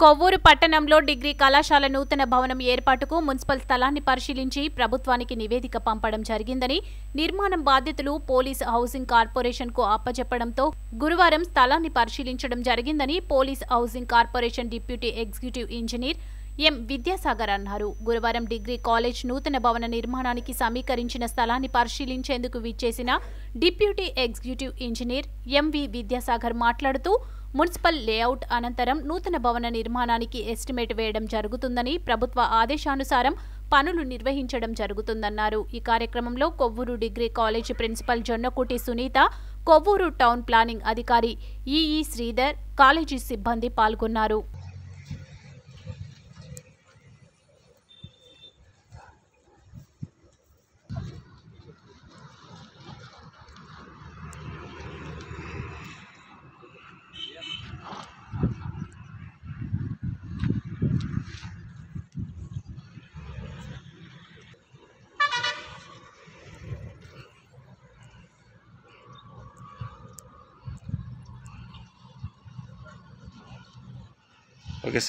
కొవ్వూరు పట్టణంలో డిగ్రీ కళాశాల నూతన భవనం ఏర్పాటుకు మున్సిపల్ స్థలాన్ని పరిశీలించి ప్రభుత్వానికి నివేదిక పంపడం జరిగిందని నిర్మాణం బాధ్యతలు పోలీస్ హౌసింగ్ కార్పొరేషన్కు అప్పచెప్పడంతో గురువారం స్థలాన్ని పరిశీలించడం జరిగిందని police housing corporation deputy executive engineer M Vidyasagar అన్నారు. గురువారం డిగ్రీ కాలేజ్ నూతన భవన నిర్మాణానికి సమీకరించిన స్థలాన్ని పరిశీలించేందుకు విచ్చేసిన deputy executive engineer MV Vidyasagar మాట్లాడుతూ మున్సిపల్ లేఅవుట్ అనంతరం నూతన భవన నిర్మాణానికి ఎస్టిమేట్ వేయడం జరుగుతుందని ప్రభుత్వ ఆదేశానుసారం పనులు నిర్వహించడం జరుగుతుందన్నారు. ఈ కార్యక్రమంలో Kovvur degree college principal Jonnakuti Sunitha Kovvur town planning అధికారి ఈఈ శ్రీధర్ కాలేజీ సిబ్బంది పాల్గొన్నారు. Porque